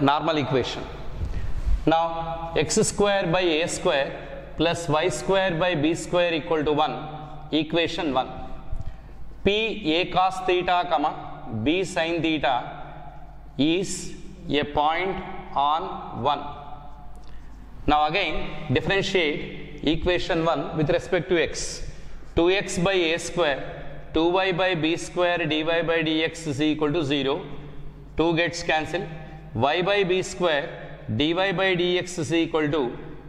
normal equation. Now x square by a square plus y square by b square equal to 1 equation 1 p a cos theta comma b sin theta is a point on 1 now again differentiate equation 1 with respect to x. 2x by a square 2y by b square dy by dx is equal to 0 2 gets cancelled y by b square dy by dx is equal to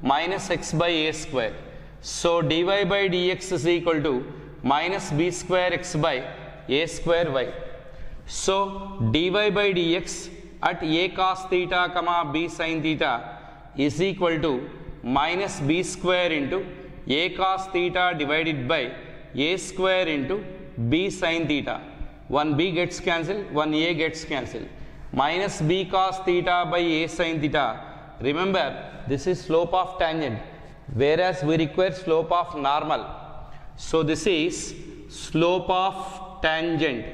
minus x by a square. So dy by dx is equal to minus b square x by a square y. So dy by dx at a cos theta comma b sin theta is equal to minus b square into a cos theta divided by a square into b sin theta. 1b gets cancelled, 1a gets cancelled. Minus b cos theta by a sin theta. Remember, this is slope of tangent, whereas we require slope of normal. So this is slope of tangent.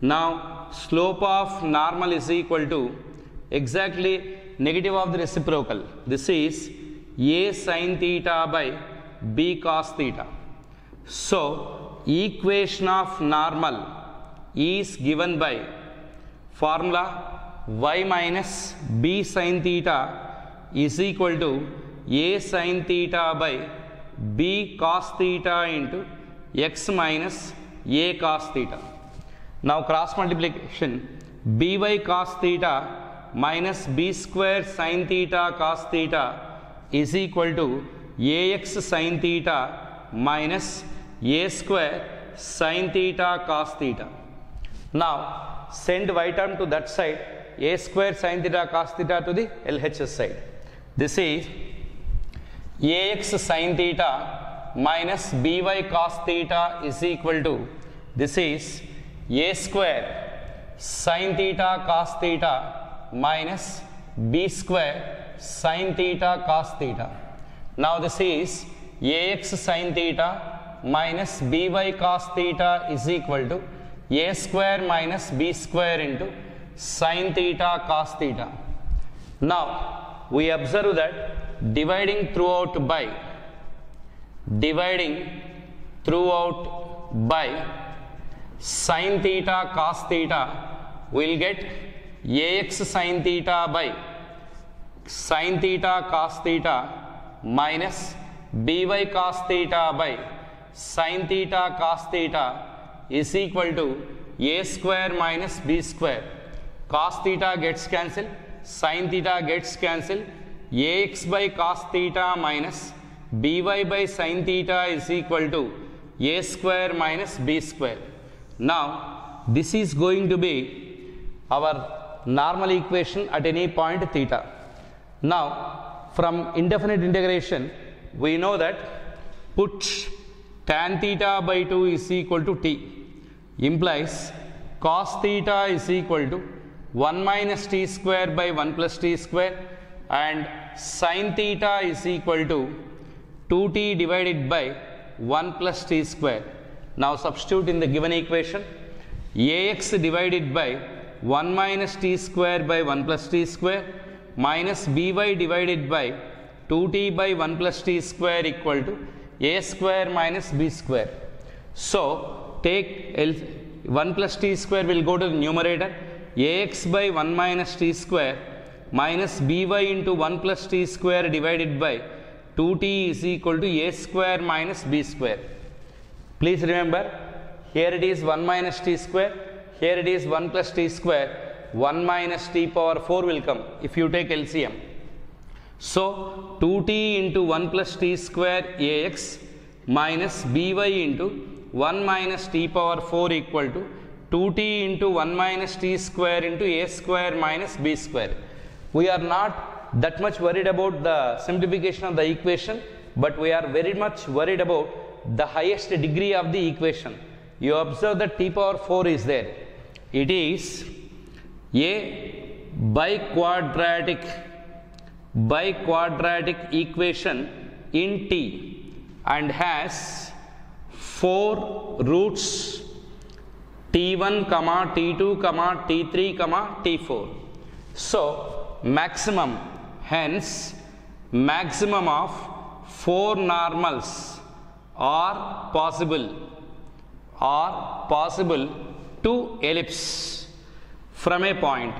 Now, slope of normal is equal to exactly negative of the reciprocal. This is a sin theta by b cos theta. So, equation of normal is given by formula y minus b sin theta is equal to a sin theta by b cos theta into x minus a cos theta. Now cross multiplication by cos theta minus b square sin theta cos theta is equal to ax sin theta minus a square sin theta cos theta. Now send y term to that side a square sin theta cos theta to the LHS side. This is ax sin theta minus by cos theta is equal to this is a square sin theta cos theta minus b square sin theta cos theta. Now this is ax sin theta minus by cos theta is equal to a square minus b square into sin theta cos theta. Now we observe that dividing throughout by dividing throughout by sin theta cos theta we will get ax sin theta by sin theta cos theta minus by cos theta by sin theta cos theta is equal to a square minus b square. Cos theta gets cancelled, sin theta gets cancelled, ax by cos theta minus by by sin theta is equal to a square minus b square. Now, this is going to be our normal equation at any point theta. Now, from indefinite integration, we know that put tan theta by 2 is equal to t implies cos theta is equal to 1 minus t square by 1 plus t square and sin theta is equal to 2t divided by 1 plus t square. Now substitute in the given equation ax divided by 1 minus t square by 1 plus t square minus by divided by 2t by 1 plus t square equal to a square minus b square. So, take L 1 plus t square will go to the numerator ax by 1 minus t square minus by into 1 plus t square divided by 2t is equal to a square minus b square. Please remember here it is 1 minus t square here it is 1 plus t square 1 minus t power 4 will come if you take LCM. So 2t into 1 plus t square ax minus by into 1 minus t power 4 equal to 2t into 1 minus t square into a square minus b square. We are not that much worried about the simplification of the equation but we are very much worried about the highest degree of the equation. You observe that t power 4 is there. It is a biquadratic biquadratic equation in T and has four roots T1, comma, T2, comma, T3, comma, T4. So, maximum hence maximum of four normals are possible are possible to ellipse from a point